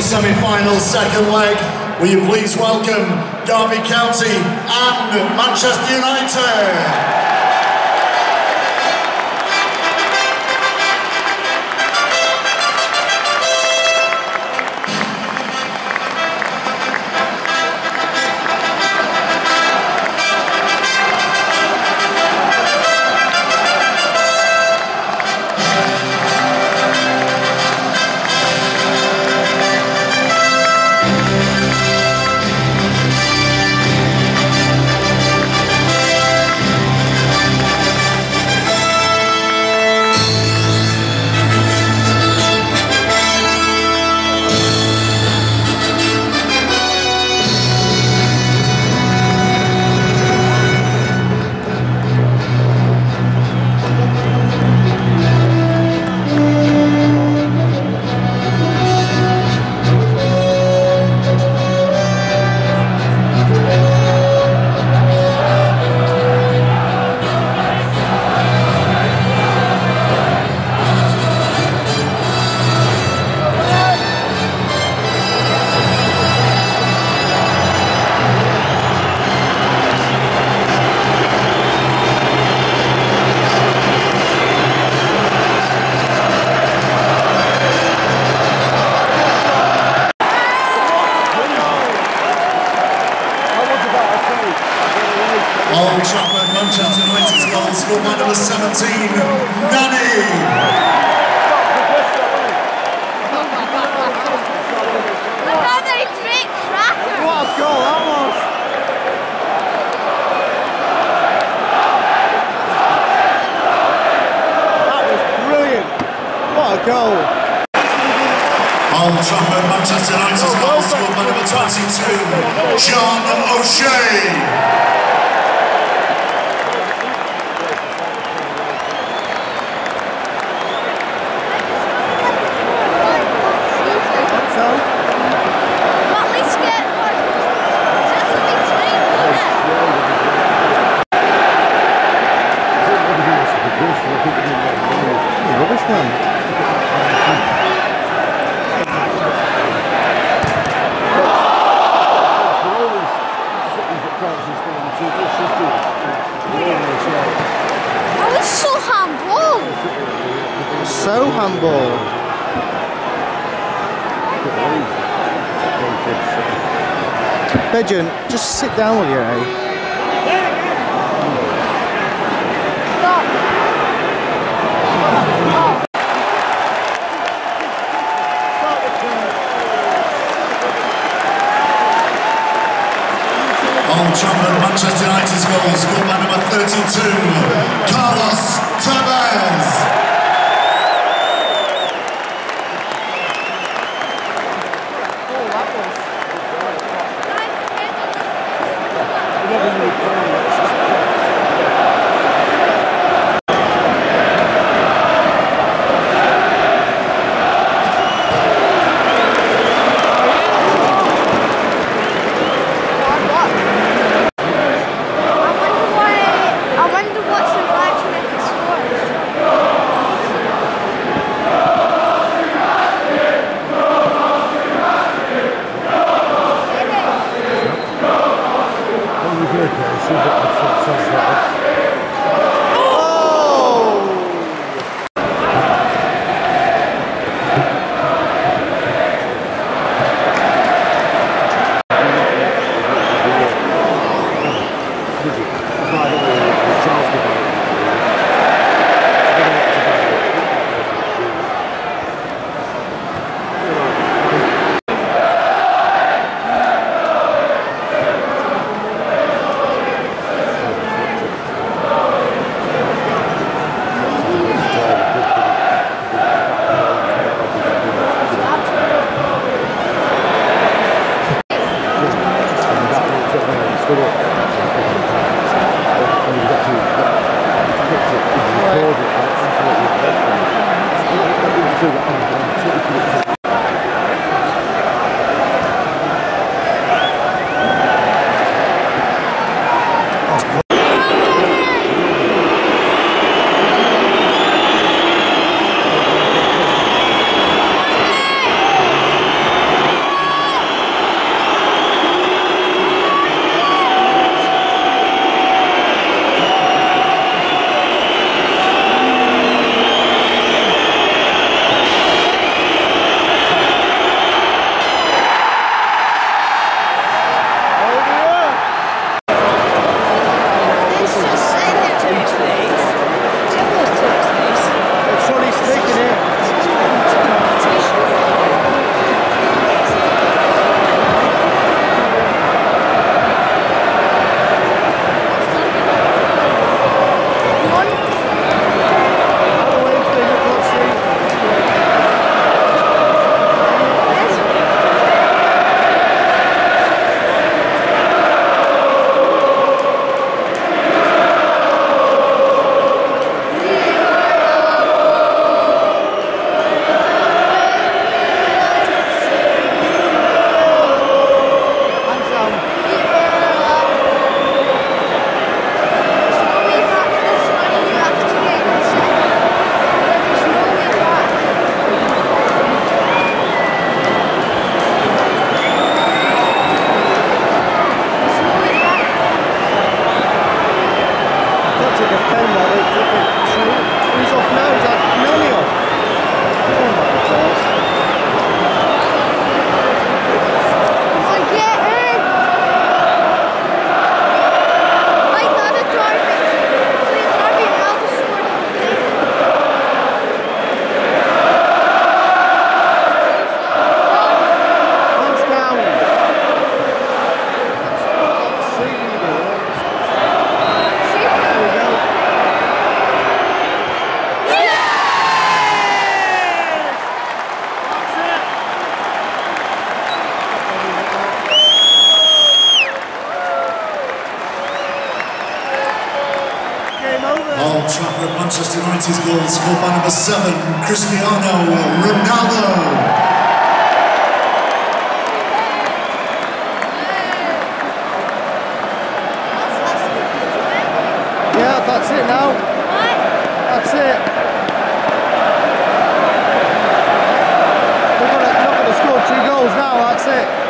semi-final second leg. Will you please welcome Derby County and Manchester United? What a goal! Old Trafford, Manchester United's goal scored by number 22, John O'Shea. I was so humble. So humble. Pigeon, just sit down with you, eh? Old Trafford, Manchester United's goal scored by number 32, Carlos Tevez. see that the success Old Trafford, Manchester United's goal scored by number seven, Cristiano Ronaldo. That's less than to win. Yeah, that's it now. That's it. They're gonna, not going to score two goals now, that's it.